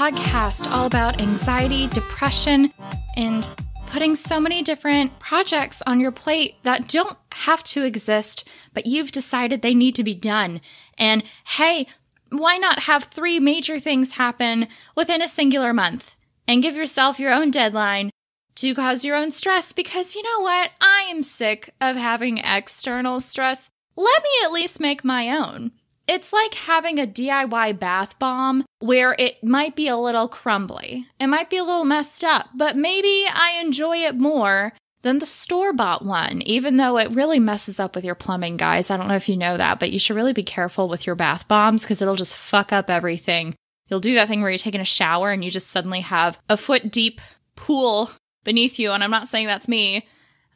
podcast all about anxiety, depression, and putting so many different projects on your plate that don't have to exist, but you've decided they need to be done. And hey, why not have three major things happen within a singular month and give yourself your own deadline to cause your own stress? Because you know what? I am sick of having external stress. Let me at least make my own. It's like having a DIY bath bomb where it might be a little crumbly. It might be a little messed up, but maybe I enjoy it more than the store bought one, even though it really messes up with your plumbing, guys. I don't know if you know that, but you should really be careful with your bath bombs because it'll just fuck up everything. You'll do that thing where you're taking a shower and you just suddenly have a foot deep pool beneath you. And I'm not saying that's me.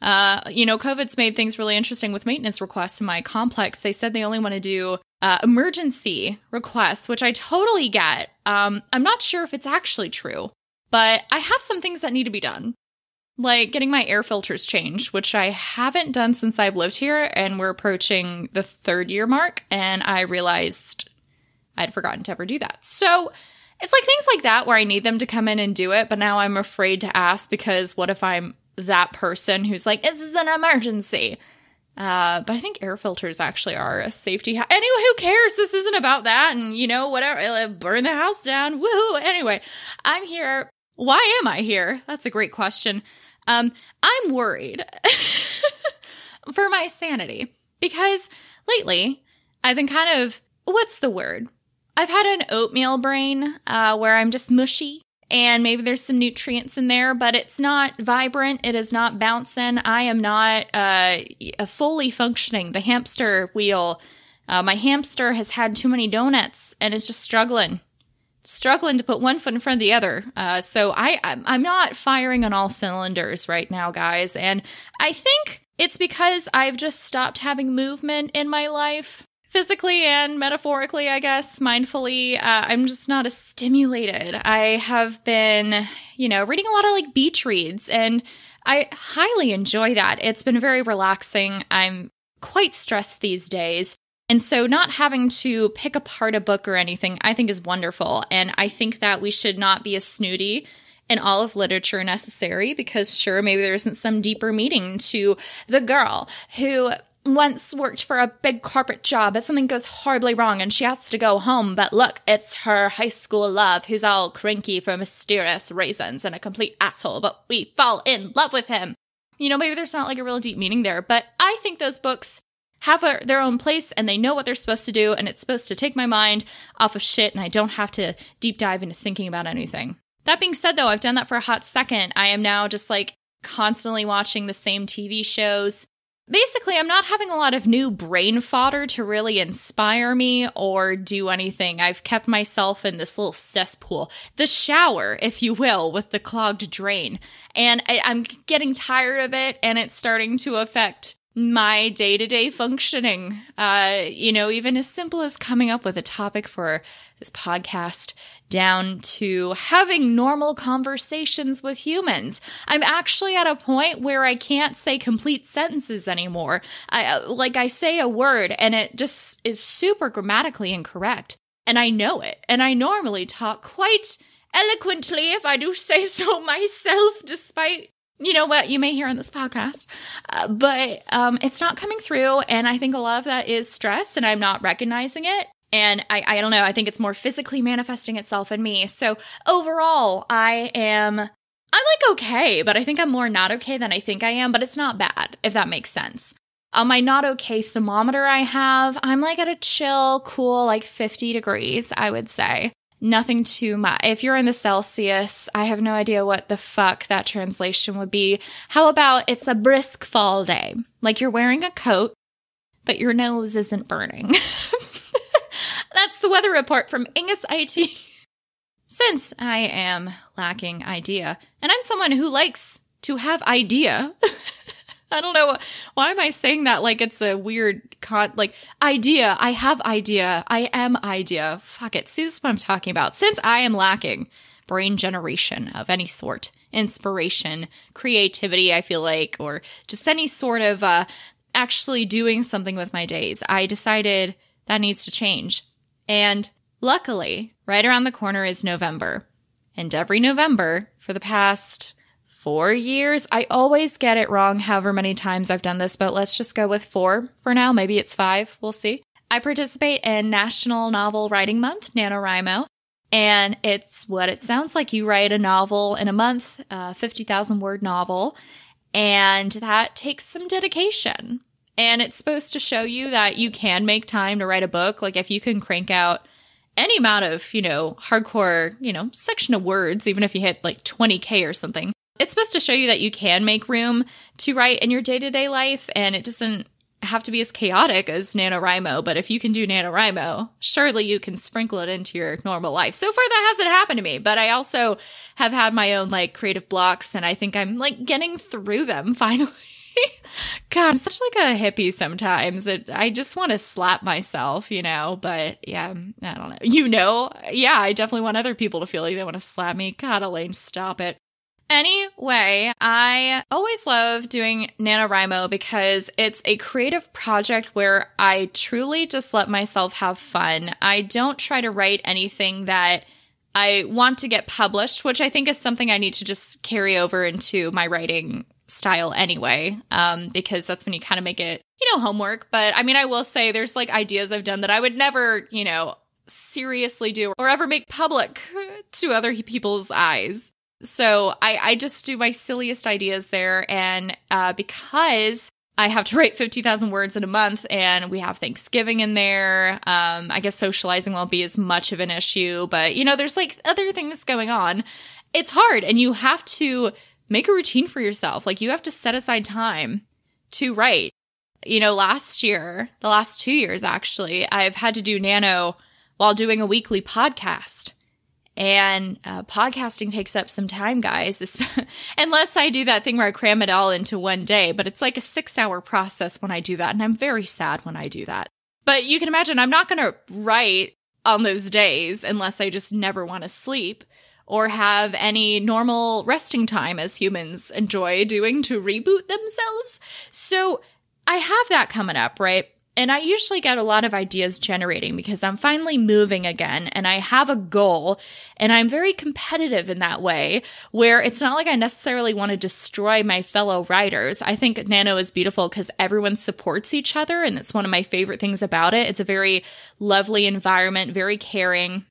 Uh, you know, COVID's made things really interesting with maintenance requests in my complex. They said they only want to do uh, emergency requests, which I totally get. Um, I'm not sure if it's actually true, but I have some things that need to be done, like getting my air filters changed, which I haven't done since I've lived here, and we're approaching the third year mark, and I realized I'd forgotten to ever do that. So it's like things like that where I need them to come in and do it, but now I'm afraid to ask because what if I'm that person who's like, this is an emergency? Uh, but I think air filters actually are a safety. Ha- anyway, who cares? This isn't about that. And you know, whatever, uh, burn the house down. Woohoo. Anyway, I'm here. Why am I here? That's a great question. Um, I'm worried for my sanity because lately I've been kind of, what's the word? I've had an oatmeal brain, uh, where I'm just mushy and maybe there's some nutrients in there, but it's not vibrant. It is not bouncing. I am not uh, fully functioning. The hamster wheel, uh, my hamster has had too many donuts and is just struggling, struggling to put one foot in front of the other. Uh, so I, I'm not firing on all cylinders right now, guys. And I think it's because I've just stopped having movement in my life physically and metaphorically, I guess, mindfully, uh, I'm just not as stimulated. I have been, you know, reading a lot of like beach reads and I highly enjoy that. It's been very relaxing. I'm quite stressed these days. And so, not having to pick apart a book or anything, I think is wonderful. And I think that we should not be as snooty in all of literature necessary because, sure, maybe there isn't some deeper meaning to the girl who once worked for a big corporate job, but something goes horribly wrong and she has to go home. But look, it's her high school love who's all cranky for mysterious reasons and a complete asshole, but we fall in love with him. You know, maybe there's not like a real deep meaning there, but I think those books have a, their own place and they know what they're supposed to do and it's supposed to take my mind off of shit and I don't have to deep dive into thinking about anything. That being said, though, I've done that for a hot second. I am now just like constantly watching the same TV shows Basically, I'm not having a lot of new brain fodder to really inspire me or do anything. I've kept myself in this little cesspool, the shower, if you will, with the clogged drain. And I, am getting tired of it, and it's starting to affect my day to day functioning. Uh, you know, even as simple as coming up with a topic for this podcast down to having normal conversations with humans. I'm actually at a point where I can't say complete sentences anymore. I, uh, like I say a word and it just is super grammatically incorrect. And I know it. And I normally talk quite eloquently, if I do say so myself, despite you know what you may hear on this podcast uh, but um, it's not coming through and i think a lot of that is stress and i'm not recognizing it and I, I don't know, I think it's more physically manifesting itself in me. So overall, I am, I'm like okay, but I think I'm more not okay than I think I am, but it's not bad, if that makes sense. On my not okay thermometer I have, I'm like at a chill, cool, like 50 degrees, I would say. Nothing too much. If you're in the Celsius, I have no idea what the fuck that translation would be. How about it's a brisk fall day? Like you're wearing a coat, but your nose isn't burning. The weather report from Angus Eye Tea. Since I am lacking idea, and I'm someone who likes to have idea. I don't know why am I saying that like it's a weird con like idea. I have idea. I am idea. Fuck it. See, this is what I'm talking about. Since I am lacking brain generation of any sort, inspiration, creativity, I feel like, or just any sort of uh actually doing something with my days, I decided that needs to change. And luckily, right around the corner is November. And every November for the past four years, I always get it wrong however many times I've done this, but let's just go with four for now. Maybe it's five. We'll see. I participate in National Novel Writing Month, NaNoWriMo. And it's what it sounds like. You write a novel in a month, a 50,000 word novel, and that takes some dedication. And it's supposed to show you that you can make time to write a book. Like if you can crank out any amount of, you know, hardcore, you know, section of words, even if you hit like 20K or something, it's supposed to show you that you can make room to write in your day to day life. And it doesn't have to be as chaotic as NaNoWriMo, but if you can do NaNoWriMo, surely you can sprinkle it into your normal life. So far, that hasn't happened to me, but I also have had my own like creative blocks, and I think I'm like getting through them finally. God, I'm such like a hippie sometimes. It, I just want to slap myself, you know, but yeah, I don't know. You know, yeah, I definitely want other people to feel like they want to slap me. God, Elaine, stop it. Anyway, I always love doing NaNoWriMo because it's a creative project where I truly just let myself have fun. I don't try to write anything that I want to get published, which I think is something I need to just carry over into my writing style anyway, um, because that's when you kind of make it, you know, homework. But I mean, I will say there's like ideas I've done that I would never, you know, seriously do or ever make public to other people's eyes. So I, I just do my silliest ideas there. And uh, because I have to write 50,000 words in a month and we have Thanksgiving in there, um, I guess socializing won't be as much of an issue. But, you know, there's like other things going on. It's hard and you have to make a routine for yourself. Like you have to set aside time to write. You know, last year, the last two years actually, I've had to do nano while doing a weekly podcast. And uh, podcasting takes up some time, guys, unless I do that thing where I cram it all into one day. But it's like a six hour process when I do that. And I'm very sad when I do that. But you can imagine I'm not going to write on those days unless I just never want to sleep or have any normal resting time as humans enjoy doing to reboot themselves. So I have that coming up, right? And I usually get a lot of ideas generating because I'm finally moving again and I have a goal and I'm very competitive in that way where it's not like I necessarily want to destroy my fellow writers. I think Nano is beautiful because everyone supports each other and it's one of my favorite things about it. It's a very lovely environment, very caring,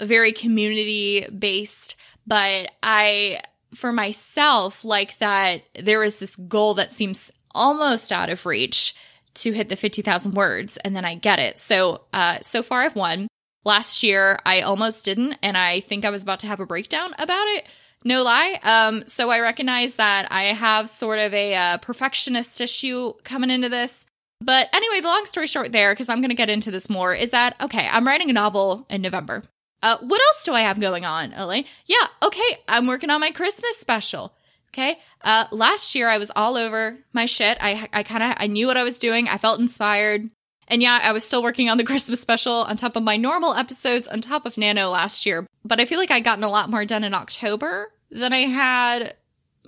very community based, but I for myself like that there is this goal that seems almost out of reach to hit the 50,000 words and then I get it. So, uh, so far I've won. Last year I almost didn't and I think I was about to have a breakdown about it. No lie. Um, so I recognize that I have sort of a uh, perfectionist issue coming into this. But anyway, the long story short there, because I'm going to get into this more, is that okay, I'm writing a novel in November. Uh, what else do I have going on, Elaine? Yeah, okay, I'm working on my Christmas special. Okay. Uh, last year I was all over my shit. I, I kind of, I knew what I was doing. I felt inspired. And yeah, I was still working on the Christmas special on top of my normal episodes on top of Nano last year. But I feel like I gotten a lot more done in October than I had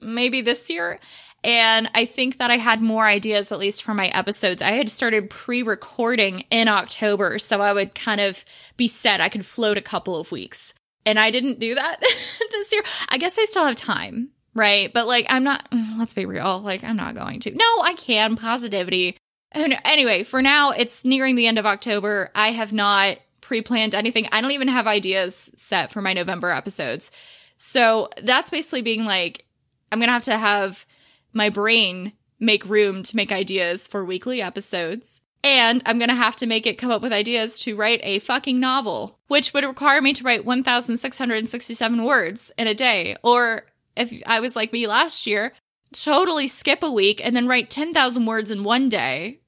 maybe this year. And I think that I had more ideas, at least for my episodes. I had started pre recording in October, so I would kind of be set. I could float a couple of weeks. And I didn't do that this year. I guess I still have time right? But like, I'm not, mm, let's be real, like, I'm not going to. No, I can. Positivity. Anyway, for now, it's nearing the end of October. I have not pre planned anything. I don't even have ideas set for my November episodes. So that's basically being like, I'm going to have to have my brain make room to make ideas for weekly episodes. And I'm going to have to make it come up with ideas to write a fucking novel, which would require me to write 1,667 words in a day, or if I was like me last year, totally skip a week and then write 10,000 words in one day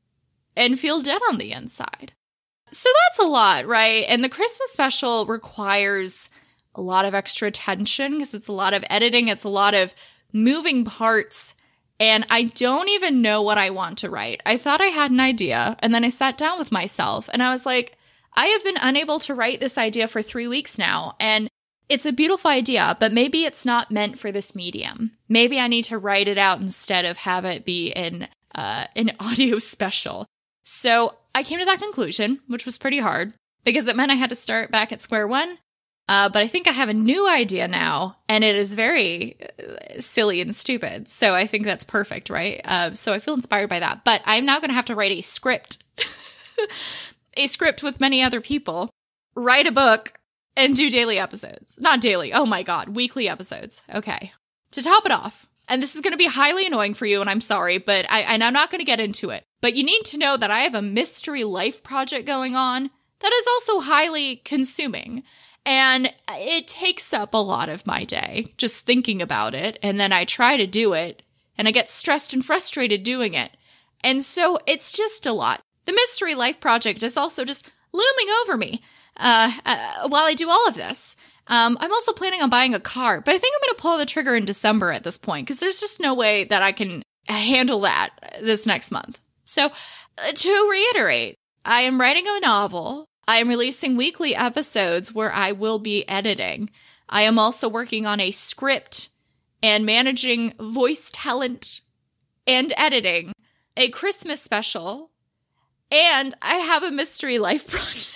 and feel dead on the inside. So that's a lot, right? And the Christmas special requires a lot of extra attention because it's a lot of editing, it's a lot of moving parts. And I don't even know what I want to write. I thought I had an idea, and then I sat down with myself and I was like, I have been unable to write this idea for three weeks now. And it's a beautiful idea, but maybe it's not meant for this medium. Maybe I need to write it out instead of have it be in uh, an audio special. So I came to that conclusion, which was pretty hard because it meant I had to start back at square one Uh, but I think I have a new idea now, and it is very uh, silly and stupid. So I think that's perfect, right? Uh, so I feel inspired by that. But I'm now going to have to write a script, a script with many other people, write a book, and do daily episodes. Not daily. Oh my God, weekly episodes. Okay. To top it off, and this is going to be highly annoying for you, and I'm sorry, but I, and I'm not going to get into it. But you need to know that I have a mystery life project going on that is also highly consuming. And it takes up a lot of my day just thinking about it. And then I try to do it and I get stressed and frustrated doing it. And so it's just a lot. The Mystery Life Project is also just looming over me uh, uh, while I do all of this. Um, I'm also planning on buying a car, but I think I'm going to pull the trigger in December at this point because there's just no way that I can handle that this next month. So, uh, to reiterate, I am writing a novel I am releasing weekly episodes where I will be editing. I am also working on a script and managing voice talent and editing, a Christmas special, and I have a mystery life project.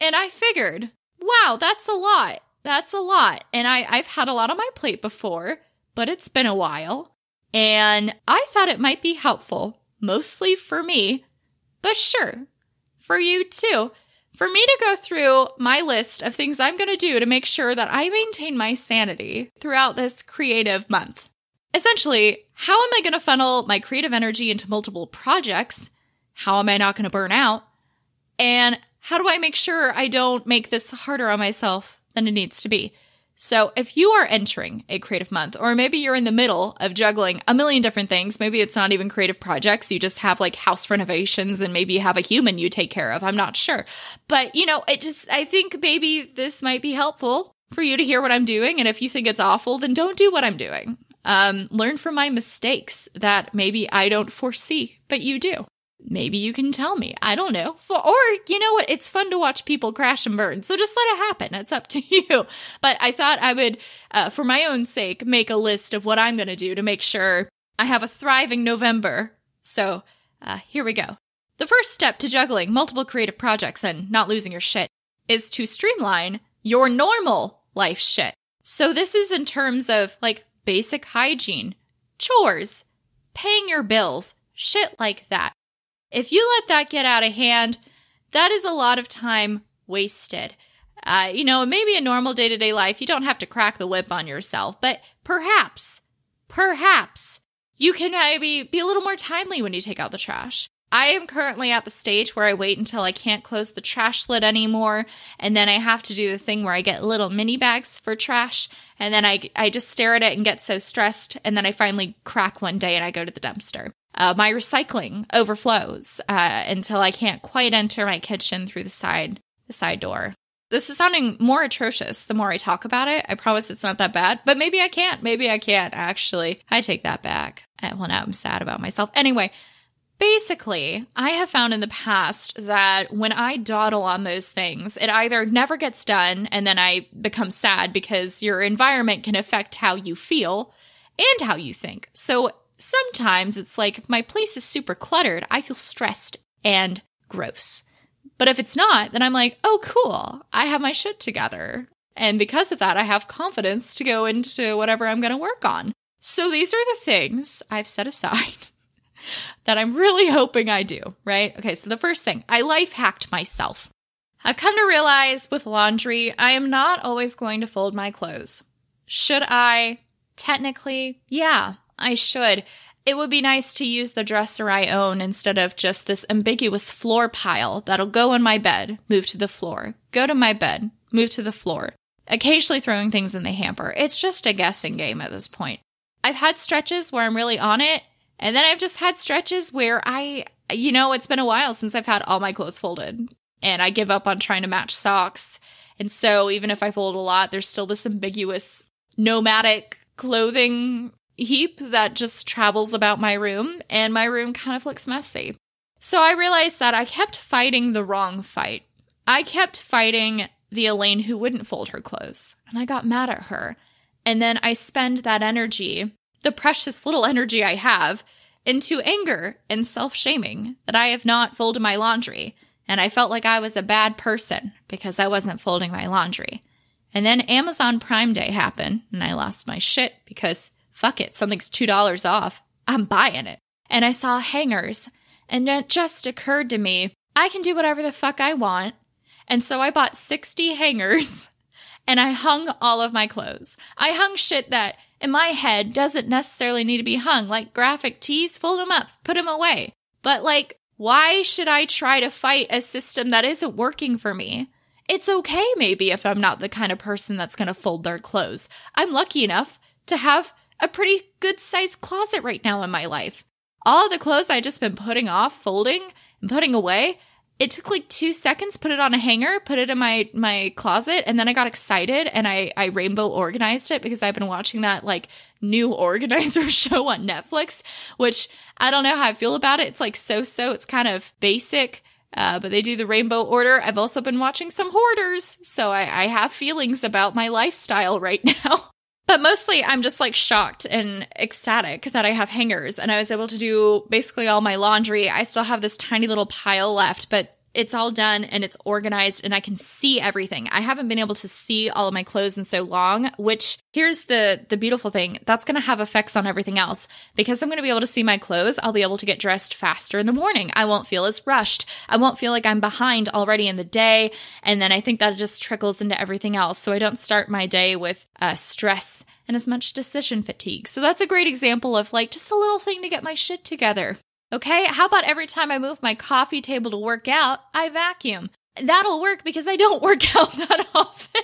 and I figured, wow, that's a lot. That's a lot. And I, I've had a lot on my plate before, but it's been a while. And I thought it might be helpful, mostly for me, but sure, for you too for me to go through my list of things I'm going to do to make sure that I maintain my sanity throughout this creative month. Essentially, how am I going to funnel my creative energy into multiple projects? How am I not going to burn out? And how do I make sure I don't make this harder on myself than it needs to be? So, if you are entering a creative month, or maybe you're in the middle of juggling a million different things, maybe it's not even creative projects, you just have like house renovations and maybe you have a human you take care of. I'm not sure. But, you know, it just, I think maybe this might be helpful for you to hear what I'm doing. And if you think it's awful, then don't do what I'm doing. Um, learn from my mistakes that maybe I don't foresee, but you do maybe you can tell me. I don't know. Or, you know what? It's fun to watch people crash and burn. So just let it happen. It's up to you. But I thought I would, uh, for my own sake, make a list of what I'm going to do to make sure I have a thriving November. So uh, here we go. The first step to juggling multiple creative projects and not losing your shit is to streamline your normal life shit. So this is in terms of like basic hygiene, chores, paying your bills, shit like that. If you let that get out of hand, that is a lot of time wasted. Uh, you know, maybe a normal day to day life, you don't have to crack the whip on yourself, but perhaps, perhaps you can maybe be a little more timely when you take out the trash. I am currently at the stage where I wait until I can't close the trash lid anymore, and then I have to do the thing where I get little mini bags for trash, and then I I just stare at it and get so stressed, and then I finally crack one day and I go to the dumpster. Uh, my recycling overflows uh, until I can't quite enter my kitchen through the side the side door. This is sounding more atrocious the more I talk about it. I promise it's not that bad, but maybe I can't. Maybe I can't actually. I take that back. Well, now I'm sad about myself. Anyway, basically, I have found in the past that when I dawdle on those things, it either never gets done and then I become sad because your environment can affect how you feel and how you think. So sometimes it's like if my place is super cluttered, I feel stressed and gross. But if it's not, then I'm like, oh, cool, I have my shit together. And because of that, I have confidence to go into whatever I'm going to work on. So these are the things I've set aside that I'm really hoping I do, right? Okay, so the first thing, I life hacked myself. I've come to realize with laundry, I am not always going to fold my clothes. Should I? Technically, yeah, I should. It would be nice to use the dresser I own instead of just this ambiguous floor pile that'll go on my bed, move to the floor, go to my bed, move to the floor, occasionally throwing things in the hamper. It's just a guessing game at this point. I've had stretches where I'm really on it, and then I've just had stretches where I, you know, it's been a while since I've had all my clothes folded, and I give up on trying to match socks. And so even if I fold a lot, there's still this ambiguous nomadic clothing heap that just travels about my room, and my room kind of looks messy. So I realized that I kept fighting the wrong fight. I kept fighting the Elaine who wouldn't fold her clothes, and I got mad at her. And then I spend that energy, the precious little energy I have, into anger and self shaming that I have not folded my laundry. And I felt like I was a bad person because I wasn't folding my laundry. And then Amazon Prime Day happened and I lost my shit because fuck it, something's $2 off. I'm buying it. And I saw hangers and it just occurred to me, I can do whatever the fuck I want. And so I bought 60 hangers and I hung all of my clothes. I hung shit that in my head doesn't necessarily need to be hung, like graphic tees, fold them up, put them away. But like, why should I try to fight a system that isn't working for me? It's okay, maybe, if I'm not the kind of person that's going to fold their clothes. I'm lucky enough to have a pretty good sized closet right now in my life. All of the clothes I just been putting off, folding, and putting away, it took like two seconds, put it on a hanger, put it in my my closet, and then I got excited and I I rainbow organized it because I've been watching that like new organizer show on Netflix, which I don't know how I feel about it. It's like so so. It's kind of basic. Uh, but they do the rainbow order. I've also been watching some hoarders, so I, I have feelings about my lifestyle right now. But mostly, I'm just like shocked and ecstatic that I have hangers and I was able to do basically all my laundry. I still have this tiny little pile left, but it's all done and it's organized and I can see everything. I haven't been able to see all of my clothes in so long, which here's the the beautiful thing. That's going to have effects on everything else. Because I'm going to be able to see my clothes, I'll be able to get dressed faster in the morning. I won't feel as rushed. I won't feel like I'm behind already in the day, and then I think that just trickles into everything else. So I don't start my day with uh, stress and as much decision fatigue. So that's a great example of like just a little thing to get my shit together. Okay, how about every time I move my coffee table to work out, I vacuum? That'll work because I don't work out that often.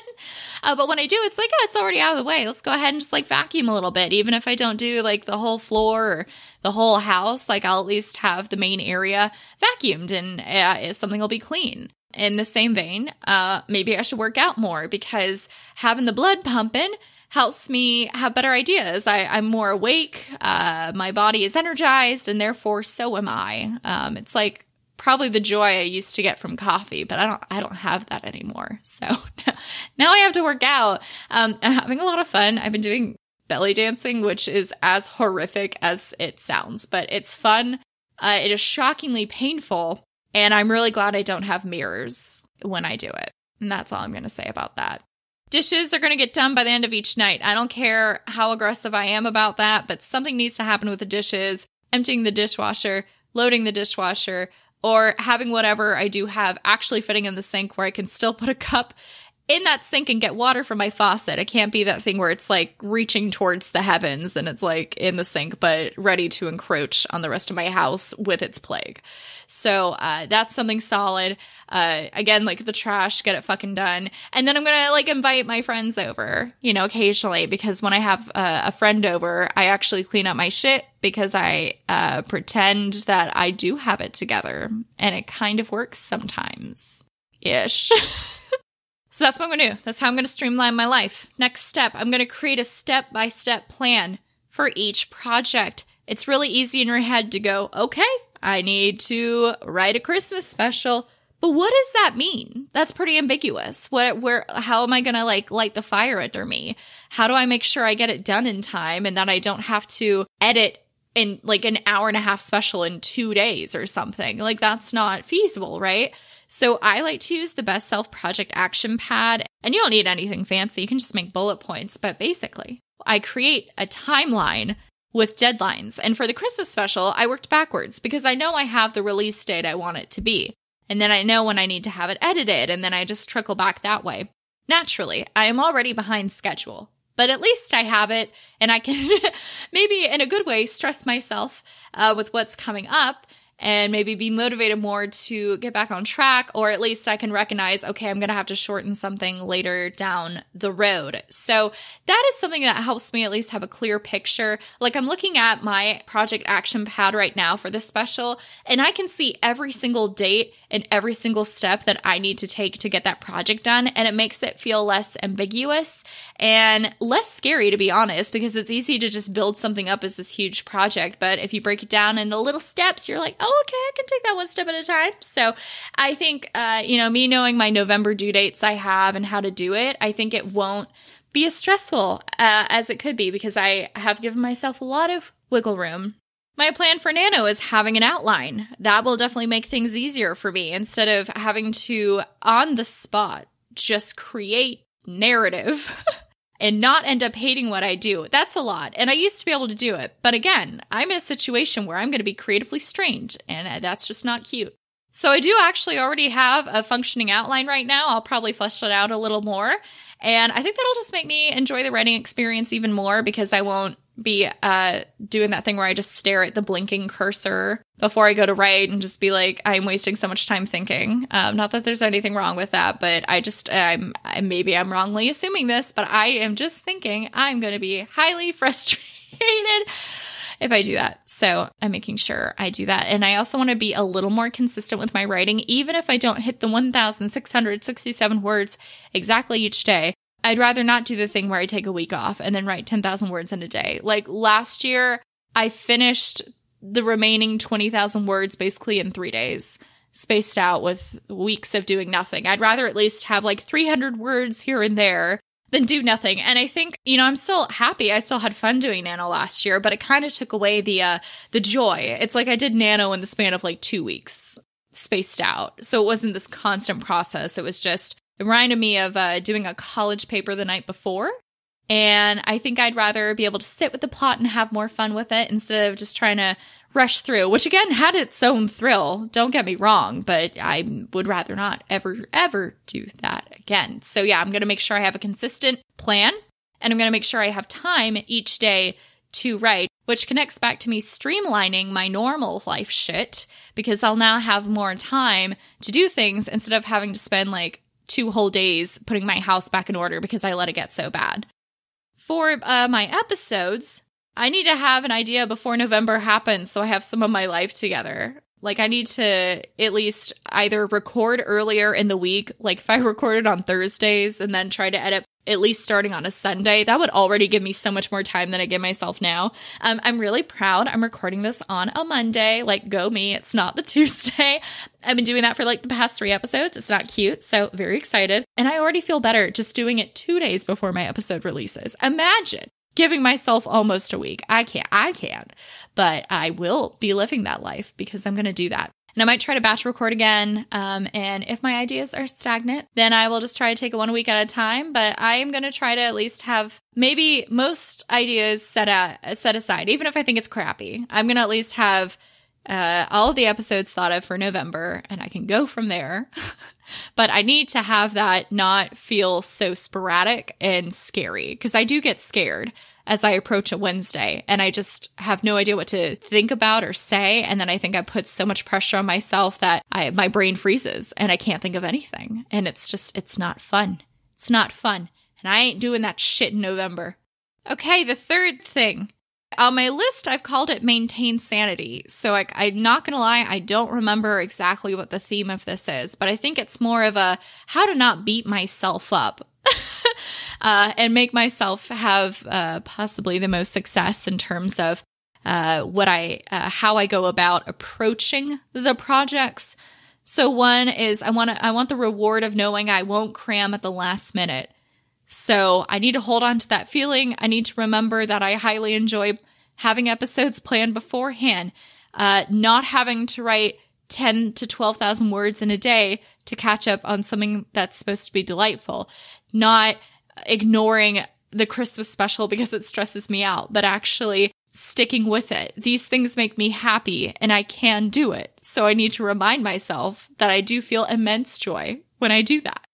Uh, but when I do, it's like, oh, it's already out of the way. Let's go ahead and just like vacuum a little bit. Even if I don't do like the whole floor or the whole house, like I'll at least have the main area vacuumed and uh, something will be clean. In the same vein, uh, maybe I should work out more because having the blood pumping helps me have better ideas. I, am more awake. Uh, my body is energized, and therefore so am I. Um, it's like probably the joy I used to get from coffee, but I don't I don't have that anymore. So now I have to work out. Um, I'm having a lot of fun. I've been doing belly dancing, which is as horrific as it sounds, but it's fun. Uh, it is shockingly painful, and I'm really glad I don't have mirrors when I do it. And that's all I'm going to say about that. Dishes are going to get done by the end of each night. I don't care how aggressive I am about that, but something needs to happen with the dishes, emptying the dishwasher, loading the dishwasher, or having whatever I do have actually fitting in the sink where I can still put a cup in that sink and get water from my faucet. It can't be that thing where it's like reaching towards the heavens and it's like in the sink, but ready to encroach on the rest of my house with its plague. So uh, that's something solid. Uh, again, like the trash, get it fucking done. And then I'm gonna like invite my friends over, you know, occasionally because when I have uh, a friend over, I actually clean up my shit because I uh, pretend that I do have it together, and it kind of works sometimes, ish. So that's what I'm to do. That's how I'm to streamline my life. Next step, I'm to create a step by step plan for each project. It's really easy in your head to go, okay, I need to write a Christmas special. But what does that mean? That's pretty ambiguous. What where how am I going to like light the fire under me? How do I make sure I get it done in time and that I don't have to edit in like an hour and a half special in 2 days or something? Like that's not feasible, right? So I like to use the Best Self Project Action Pad, and you don't need anything fancy. You can just make bullet points, but basically, I create a timeline with deadlines. And for the Christmas special, I worked backwards because I know I have the release date I want it to be. And then I know when I need to have it edited, and then I just trickle back that way. Naturally, I am already behind schedule, but at least I have it, and I can maybe in a good way stress myself uh, with what's coming up and maybe be motivated more to get back on track, or at least I can recognize, okay, I'm going to have to shorten something later down the road. So that is something that helps me at least have a clear picture. Like I'm looking at my project action pad right now for this special, and I can see every single date and every single step that I need to take to get that project done. And it makes it feel less ambiguous and less scary, to be honest, because it's easy to just build something up as this huge project. But if you break it down into little steps, you're like, oh, okay, I can take that one step at a time. So I think, uh, you know, me knowing my November due dates I have and how to do it, I think it won't be as stressful uh, as it could be because I have given myself a lot of wiggle room my plan for Nano is having an outline. That will definitely make things easier for me instead of having to, on the spot, just create narrative and not end up hating what I do. That's a lot. And I used to be able to do it. But again, I'm in a situation where I'm going to be creatively strained, and uh, that's just not cute. So I do actually already have a functioning outline right now. I'll probably flesh it out a little more. And I think that'll just make me enjoy the writing experience even more because I won't be uh, doing that thing where I just stare at the blinking cursor before I go to write and just be like, I'm wasting so much time thinking. Um, not that there's anything wrong with that, but I just, I'm, maybe I'm wrongly assuming this, but I am just thinking I'm going to be highly frustrated if I do that. So I'm making sure I do that. And I also want to be a little more consistent with my writing, even if I don't hit the 1,667 words exactly each day. I'd rather not do the thing where I take a week off and then write 10,000 words in a day. Like last year, I finished the remaining 20,000 words basically in three days, spaced out with weeks of doing nothing. I'd rather at least have like 300 words here and there than do nothing. And I think, you know, I'm still happy. I still had fun doing Nano last year, but it kind of took away the uh the joy. It's like I did Nano in the span of like 2 weeks spaced out. So it wasn't this constant process. It was just it reminded me of uh, doing a college paper the night before. And I think I'd rather be able to sit with the plot and have more fun with it instead of just trying to rush through, which again had its own thrill. Don't get me wrong, but I would rather not ever, ever do that again. So yeah, I'm going to make sure I have a consistent plan and I'm going to make sure I have time each day to write, which connects back to me streamlining my normal life shit because I'll now have more time to do things instead of having to spend like two whole days putting my house back in order because I let it get so bad. For uh, my episodes, I need to have an idea before November happens so I have some of my life together. Like, I need to at least either record earlier in the week, like if I recorded on Thursdays and then try to edit at least starting on a Sunday, that would already give me so much more time than I give myself now. Um, I'm really proud. I'm recording this on a Monday. Like, go me. It's not the Tuesday. I've been doing that for like the past three episodes. It's not cute. So, very excited. And I already feel better just doing it two days before my episode releases. Imagine giving myself almost a week. I can't, I can't, but I will be living that life because I'm going to do that. And I might try to batch record again. Um, and if my ideas are stagnant, then I will just try to take it one week at a time. But I am going to try to at least have maybe most ideas set at, set aside, even if I think it's crappy. I'm going to at least have uh, all the episodes thought of for November, and I can go from there. but I need to have that not feel so sporadic and scary because I do get scared as I approach a Wednesday and I just have no idea what to think about or say. And then I think I put so much pressure on myself that I, my brain freezes and I can't think of anything. And it's just, it's not fun. It's not fun. And I ain't doing that shit in November. Okay, the third thing. On my list, I've called it maintain sanity. So I, I'm not going to lie, I don't remember exactly what the theme of this is, but I think it's more of a how to not beat myself up uh, and make myself have uh, possibly the most success in terms of uh, what I, uh, how I go about approaching the projects. So one is I want to, I want the reward of knowing I won't cram at the last minute. So I need to hold on to that feeling. I need to remember that I highly enjoy having episodes planned beforehand, uh, not having to write 10 to 12,000 words in a day to catch up on something that's supposed to be delightful not ignoring the Christmas special because it stresses me out, but actually sticking with it. These things make me happy and I can do it. So I need to remind myself that I do feel immense joy when I do that.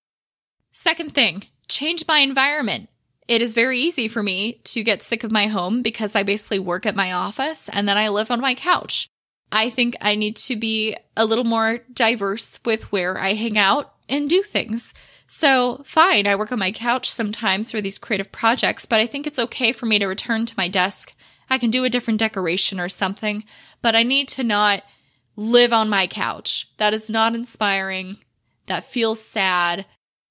Second thing, change my environment. It is very easy for me to get sick of my home because I basically work at my office and then I live on my couch. I think I need to be a little more diverse with where I hang out and do things. So, fine, I work on my couch sometimes for these creative projects, but I think it's okay for me to return to my desk. I can do a different decoration or something, but I need to not live on my couch. That is not inspiring. That feels sad.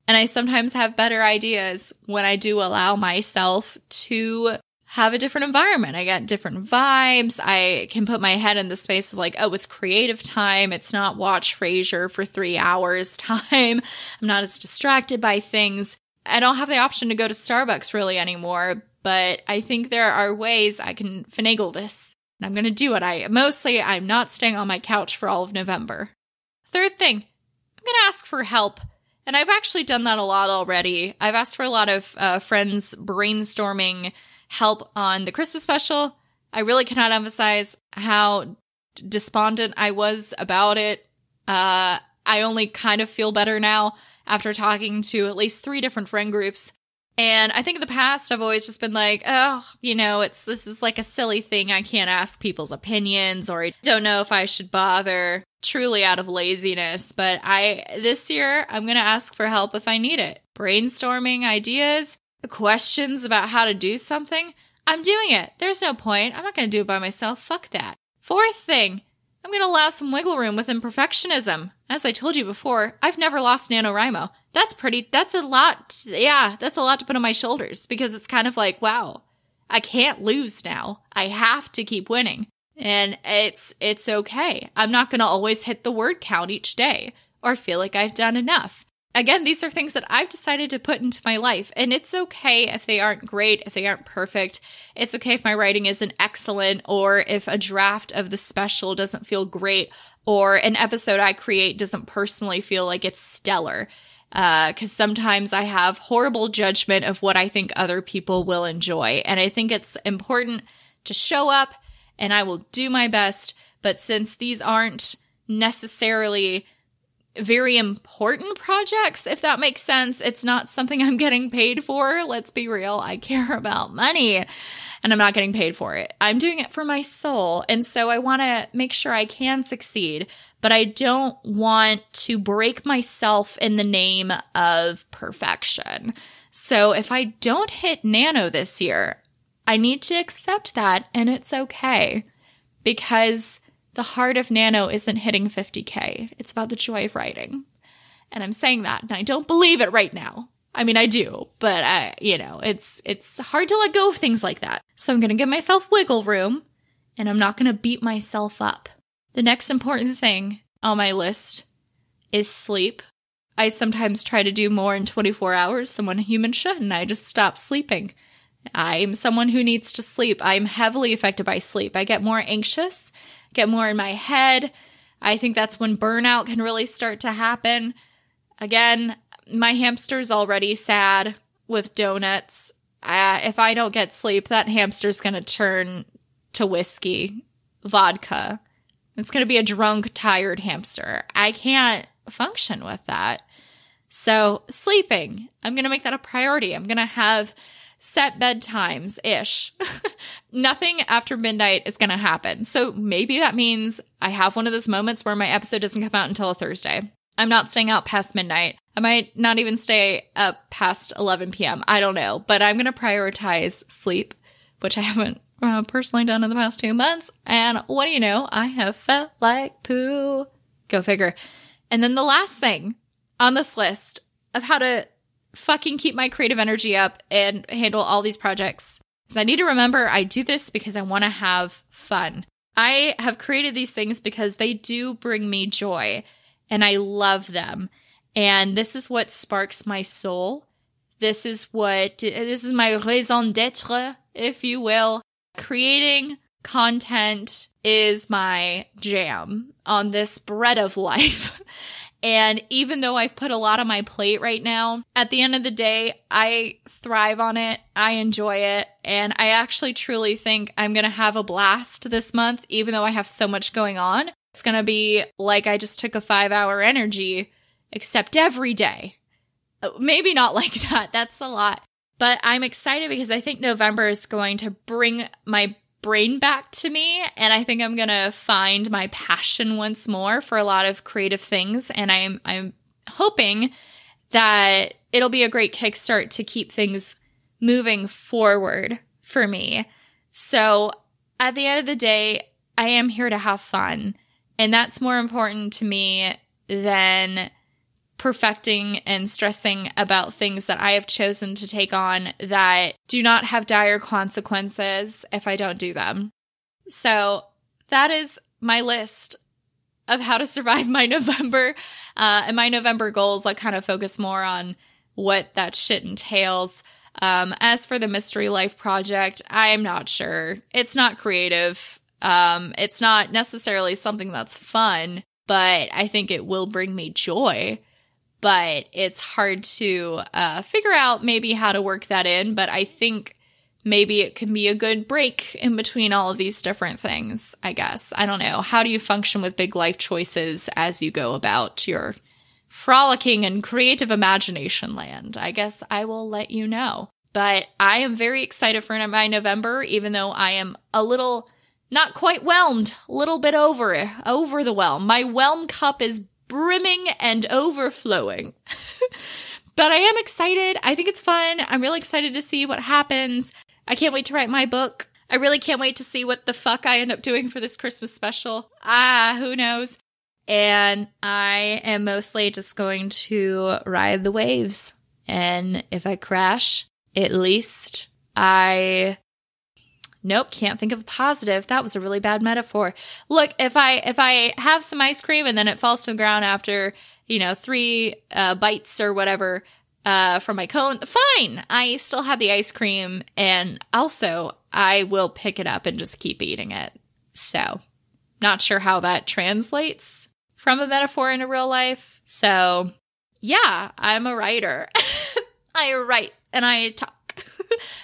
And I sometimes have better ideas when I do allow myself to have a different environment. I get different vibes. I can put my head in the space of like, oh, it's creative time. It's not watch Frasier for three hours time. I'm not as distracted by things. I don't have the option to go to Starbucks really anymore, but I think there are ways I can finagle this. And I'm going to do it. I mostly, I'm not staying on my couch for all of November. Third thing, I'm going to ask for help And I've actually done that a lot already. I've asked for a lot of uh, friends brainstorming help on the Christmas special. I really cannot emphasize how despondent I was about it. Uh, I only kind of feel better now after talking to at least three different friend groups. And I think in the past, I've always just been like, oh, you know, it's this is like a silly thing. I can't ask people's opinions, or I don't know if I should bother truly out of laziness. But I, this year, I'm going to ask for help if I need it. Brainstorming ideas, questions about how to do something. I'm doing it. There's no point. I'm not going to do it by myself. Fuck that. Fourth thing, I'm going to allow some wiggle room with imperfectionism. As I told you before, I've never lost NaNoWriMo. That's pretty, that's a lot. Yeah, that's a lot to put on my shoulders because it's kind of like, wow, I can't lose now. I have to keep winning. And it's, it's okay. I'm not going to always hit the word count each day or feel like I've done enough again, these are things that I've decided to put into my life. And it's okay if they aren't great, if they aren't perfect. It's okay if my writing isn't excellent, or if a draft of the special doesn't feel great, or an episode I create doesn't personally feel like it's stellar. Because uh, sometimes I have horrible judgment of what I think other people will enjoy. And I think it's important to show up and I will do my best. But since these aren't necessarily very important projects, if that makes sense. It's not something I'm getting paid for. Let's be real. I care about money and I'm not getting paid for it. I'm doing it for my soul. And so I want to make sure I can succeed, but I don't want to break myself in the name of perfection. So if I don't hit nano this year, I need to accept that and it's okay because the heart of Nano isn't hitting 50K. It's about the joy of writing. And I'm saying that, and I don't believe it right now. I mean, I do, but I, you know, it's, it's hard to let go of things like that. So I'm going to give myself wiggle room and I'm not going to beat myself up. The next important thing on my list is sleep. I sometimes try to do more in 24 hours than one human should, and I just stop sleeping. I'm someone who needs to sleep. I'm heavily affected by sleep. I get more anxious get more in my head. I think that's when burnout can really start to happen. Again, my hamster's already sad with donuts. Uh, if I don't get sleep, that hamster's going to turn to whiskey, vodka. It's going to be a drunk, tired hamster. I can't function with that. So, sleeping, I'm going to make that a priority. I'm going to have set bedtimes ish. Nothing after midnight is going to happen. So maybe that means I have one of those moments where my episode doesn't come out until a Thursday. I'm not staying out past midnight. I might not even stay up past 11 p.m. I don't know, but I'm going to prioritize sleep, which I haven't uh, personally done in the past two months. And what do you know? I have felt like poo. Go figure. And then the last thing on this list of how to fucking keep my creative energy up and handle all these projects. Because I need to remember I do this because I want to have fun. I have created these things because they do bring me joy and I love them. And this is what sparks my soul. This is what, this is my raison d'etre, if you will. Creating content is my jam on this bread of life. And even though I've put a lot on my plate right now, at the end of the day, I thrive on it. I enjoy it. And I actually truly think I'm going to have a blast this month, even though I have so much going on. It's going to be like I just took a five hour energy, except every day. Maybe not like that. That's a lot. But I'm excited because I think November is going to bring my brain back to me and I think I'm going to find my passion once more for a lot of creative things and I'm I'm hoping that it'll be a great kickstart to keep things moving forward for me. So, at the end of the day, I am here to have fun, and that's more important to me than perfecting and stressing about things that I have chosen to take on that do not have dire consequences if I don't do them. So that is my list of how to survive my November. Uh, and my November goals, like kind of focus more on what that shit entails. Um, as for the Mystery Life project, I'm not sure. It's not creative. Um, it's not necessarily something that's fun, but I think it will bring me joy. But it's hard to uh, figure out maybe how to work that in. But I think maybe it can be a good break in between all of these different things, I guess. I don't know. How do you function with big life choices as you go about your frolicking and creative imagination land? I guess I will let you know. But I am very excited for my November, even though I am a little not quite whelmed, a little bit over over the whelm. My whelm cup is brimming and overflowing. but I am excited. I think it's fun. I'm really excited to see what happens. I can't wait to write my book. I really can't wait to see what the fuck I end up doing for this Christmas special. Ah, who knows? And I am mostly just going to ride the waves. And if I crash, at least I Nope, can't think of a positive. That was a really bad metaphor. Look, if I if I have some ice cream and then it falls to the ground after, you know, 3 uh, bites or whatever uh from my cone, fine. I still have the ice cream and also I will pick it up and just keep eating it. So, not sure how that translates from a metaphor into real life. So, yeah, I'm a writer. I write and I talk.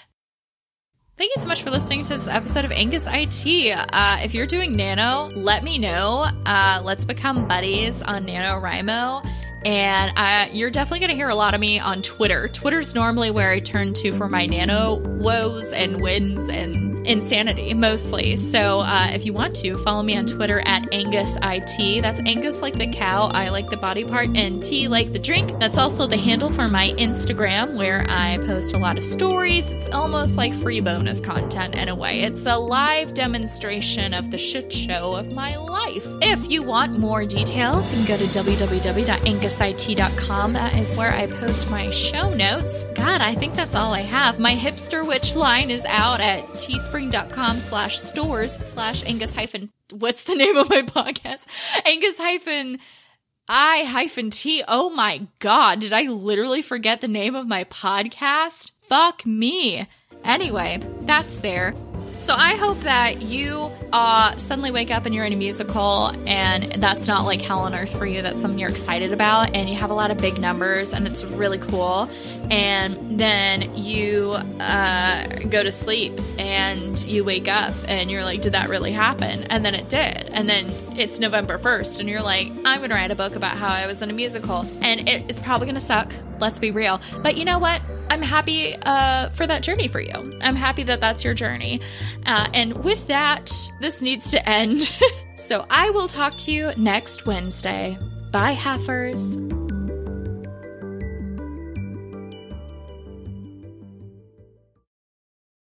Thank you so much for listening to this episode of Angus Eye Tea. Uh, if you're doing Nano, let me know. Uh, let's become buddies on NaNoWriMo. And uh, you're definitely going to hear a lot of me on Twitter. Twitter's normally where I turn to for my nano woes and wins and insanity mostly. So uh, if you want to, follow me on Twitter at AngusIT. That's Angus like the cow, I like the body part, and T like the drink. That's also the handle for my Instagram where I post a lot of stories. It's almost like free bonus content in a way. It's a live demonstration of the shit show of my life. If you want more details, you can go to www.angusit.com. That is where I post my show notes. God, I think that's all I have. My hipster witch line is out at Teespring teespring.com slash stores slash Angus hyphen, what's the name of my podcast? Angus hyphen I hyphen T. Oh my God. Did I literally forget the name of my podcast? Fuck me. Anyway, that's there. So I hope that you uh, suddenly wake up and you're in a musical and that's not like hell on earth for you. That's something you're excited about and you have a lot of big numbers and it's really cool. And then you uh, go to sleep and you wake up and you're like, did that really happen? And then it did. And then it's November 1st and you're like, I'm going to write a book about how I was in a musical. And it, it's probably going to suck. Let's be real. But you know what? I'm happy uh, for that journey for you. I'm happy that that's your journey. Uh, and with that, this needs to end. so I will talk to you next Wednesday. Bye, heifers.